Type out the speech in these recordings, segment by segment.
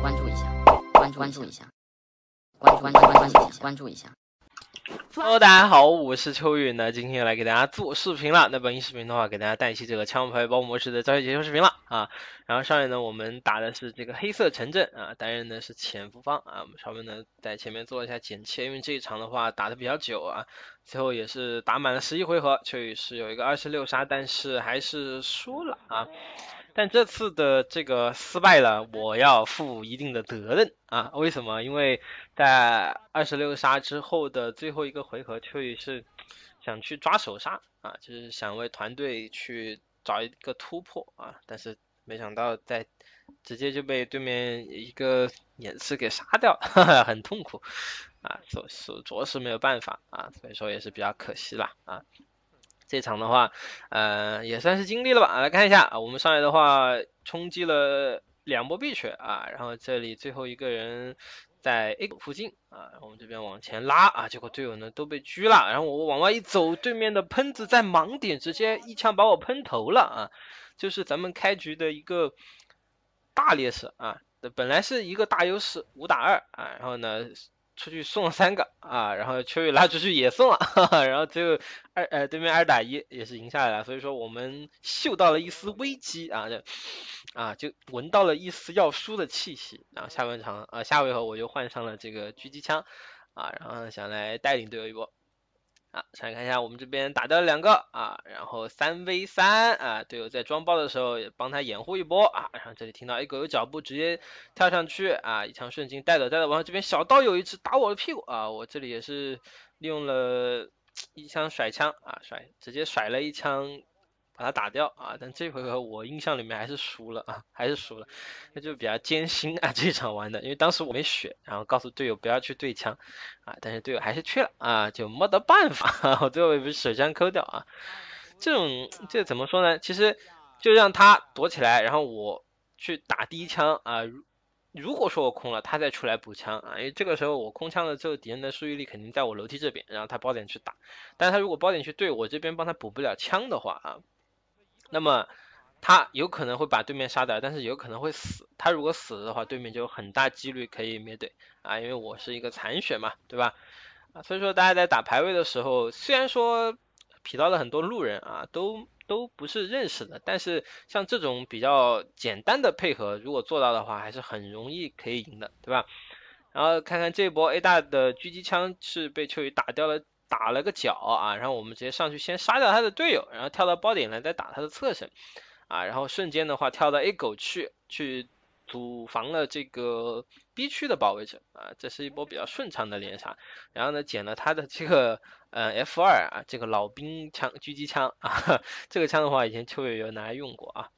关注一下，关注关注一下，关注关注关注一下，关注一下。Hello，大家好，我是秋雨，呢今天又来给大家做视频了。那本期视频的话，给大家带一期这个枪牌包模式的教学解说视频了啊。然后上面呢，我们打的是这个黑色城镇啊，担任的是潜伏方啊。我们稍微呢在前面做一下剪切，因为这一场的话打的比较久啊，最后也是打满了十一回合，秋雨是有一个二十六杀，但是还是输了啊。但这次的这个失败了，我要负一定的责任啊！为什么？因为在二十六杀之后的最后一个回合，秋雨是想去抓首杀啊，就是想为团队去找一个突破啊，但是没想到在直接就被对面一个演示给杀掉，很痛苦啊，着是着实没有办法啊，所以说也是比较可惜啦啊。这场的话，呃，也算是经历了吧。来看一下，我们上来的话冲击了两波 B 血啊，然后这里最后一个人在 A 附近啊，我们这边往前拉啊，结果队友呢都被狙了，然后我往外一走，对面的喷子在盲点直接一枪把我喷头了啊，就是咱们开局的一个大劣势啊，本来是一个大优势五打二啊，然后呢。出去送了三个啊，然后秋雨拉出去也送了，哈哈，然后最后二呃对面二打一也是赢下来了，所以说我们嗅到了一丝危机啊，就啊就闻到了一丝要输的气息，然后下半场啊下回合我就换上了这个狙击枪啊，然后想来带领队友一波。啊，来看一下我们这边打掉了两个啊，然后三 v 三啊，队友在装包的时候也帮他掩护一波啊，然后这里听到 A 狗有脚步，直接跳上去啊，一枪瞬间带走带走，然后这边小刀有一只打我的屁股啊，我这里也是利用了一枪甩枪啊，甩直接甩了一枪。把他打掉啊！但这回合我印象里面还是输了啊，还是输了，那就比较艰辛啊这场玩的，因为当时我没血，然后告诉队友不要去对枪啊，但是队友还是去了啊，就没得办法，我最后也被手枪抠掉啊。这种这怎么说呢？其实就让他躲起来，然后我去打第一枪啊。如如果说我空了，他再出来补枪啊，因为这个时候我空枪了之后，敌人的注意力肯定在我楼梯这边，然后他包点去打，但是他如果包点去对我这边帮他补不了枪的话啊。那么他有可能会把对面杀掉，但是有可能会死。他如果死了的话，对面就有很大几率可以灭队啊，因为我是一个残血嘛，对吧？啊，所以说大家在打排位的时候，虽然说匹到了很多路人啊，都都不是认识的，但是像这种比较简单的配合，如果做到的话，还是很容易可以赢的，对吧？然后看看这波 A 大的狙击枪是被秋雨打掉了。打了个脚啊，然后我们直接上去先杀掉他的队友，然后跳到包点来再打他的侧身啊，然后瞬间的话跳到 A 狗去去阻防了这个 B 区的保卫者啊，这是一波比较顺畅的连杀，然后呢捡了他的这个呃 F 二啊这个老兵枪狙击枪啊，这个枪的话以前秋月有拿来用过啊。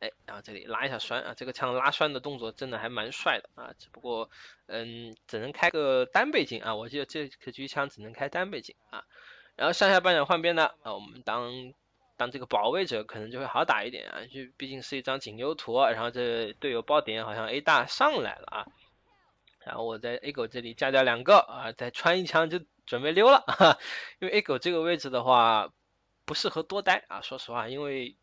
哎，然后这里拉一下栓啊，这个枪拉栓的动作真的还蛮帅的啊，只不过嗯，只能开个单倍镜啊，我记得这个狙击枪只能开单倍镜啊。然后上下半场换边呢，啊，我们当当这个保卫者可能就会好打一点啊，就毕竟是一张锦优图，然后这队友爆点好像 A 大上来了啊，然后我在 A 狗这里架掉两个啊，再穿一枪就准备溜了，因为 A 狗这个位置的话不适合多待啊，说实话，因为。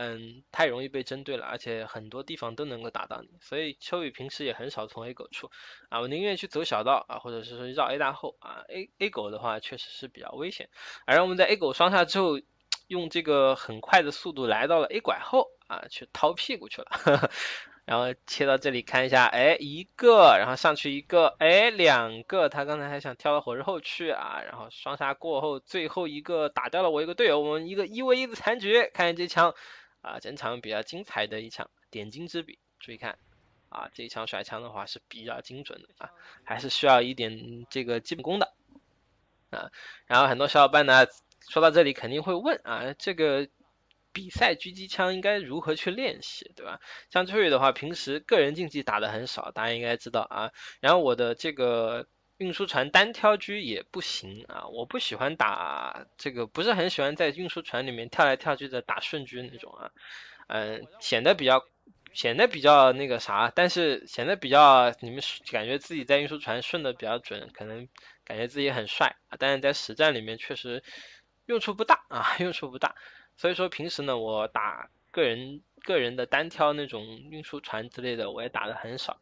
嗯，太容易被针对了，而且很多地方都能够打到你，所以秋雨平时也很少从 A 狗出啊，我宁愿去走小道啊，或者是说绕 A 大后啊，A A 狗的话确实是比较危险，而我们在 A 狗双杀之后，用这个很快的速度来到了 A 拐后啊，去掏屁股去了，然后切到这里看一下，哎，一个，然后上去一个，哎，两个，他刚才还想跳到火之后去啊，然后双杀过后，最后一个打掉了我一个队友，我们一个一 v 一的残局，看这枪。啊，整场比较精彩的一场点睛之笔，注意看啊，这一枪甩枪的话是比较精准的啊，还是需要一点这个基本功的啊。然后很多小伙伴呢，说到这里肯定会问啊，这个比赛狙击枪应该如何去练习，对吧？像秋雨的话，平时个人竞技打的很少，大家应该知道啊。然后我的这个。运输船单挑狙也不行啊，我不喜欢打这个，不是很喜欢在运输船里面跳来跳去的打顺狙那种啊，嗯，显得比较显得比较那个啥，但是显得比较你们感觉自己在运输船顺的比较准，可能感觉自己很帅啊，但是在实战里面确实用处不大啊，用处不大。所以说平时呢，我打个人个人的单挑那种运输船之类的，我也打的很少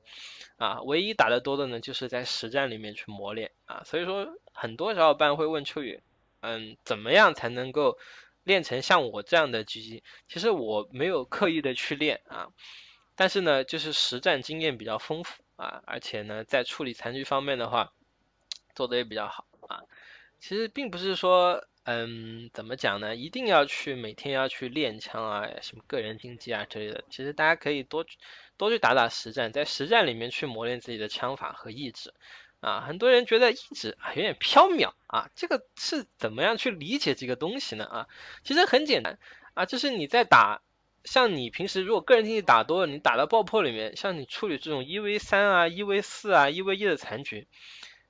啊，唯一打的多的呢，就是在实战里面去磨练啊。所以说很多小伙伴会问秋雨，嗯，怎么样才能够练成像我这样的狙击？其实我没有刻意的去练啊，但是呢，就是实战经验比较丰富啊，而且呢，在处理残局方面的话，做的也比较好啊。其实并不是说，嗯，怎么讲呢？一定要去每天要去练枪啊，什么个人竞技啊之类的。其实大家可以多多去打打实战，在实战里面去磨练自己的枪法和意志。啊，很多人觉得意志啊有点缥缈啊，这个是怎么样去理解这个东西呢？啊，其实很简单啊，就是你在打，像你平时如果个人竞技打多了，你打到爆破里面，像你处理这种一 v 三啊、一 v 四啊、一 v 一的残局，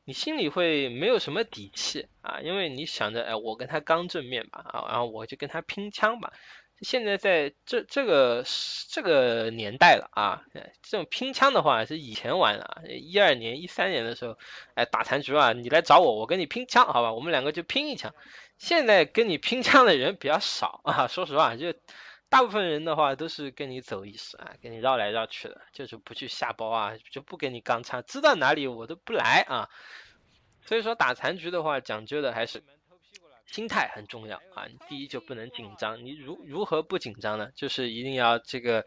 你心里会没有什么底气啊，因为你想着，哎，我跟他刚正面吧，啊，然后我就跟他拼枪吧。现在在这这个这个年代了啊，这种拼枪的话是以前玩的，一二年、一三年的时候，哎，打残局啊，你来找我，我跟你拼枪，好吧，我们两个就拼一枪。现在跟你拼枪的人比较少啊，说实话，就大部分人的话都是跟你走一时啊，跟你绕来绕去的，就是不去下包啊，就不跟你刚差，知道哪里我都不来啊。所以说打残局的话，讲究的还是。心态很重要啊！你第一就不能紧张，你如如何不紧张呢？就是一定要这个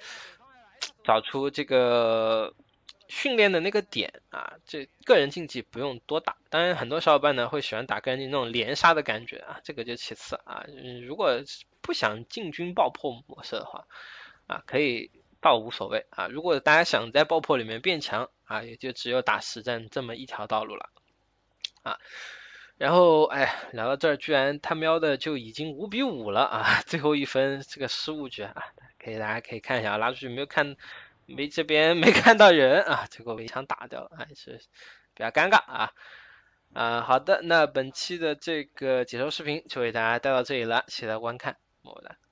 找出这个训练的那个点啊。这个人竞技不用多打，当然很多小伙伴呢会喜欢打个人竞技那种连杀的感觉啊，这个就其次啊。如果不想进军爆破模式的话啊，可以倒无所谓啊。如果大家想在爆破里面变强啊，也就只有打实战这么一条道路了啊。然后，哎，聊到这儿，居然他喵的就已经五比五了啊！最后一分这个失误局啊，可以大家可以看一下啊，拉出去没有看，没这边没看到人啊，结果围墙打掉了，还是比较尴尬啊。啊，好的，那本期的这个解说视频就为大家带到这里了，谢谢大家观看，么么哒。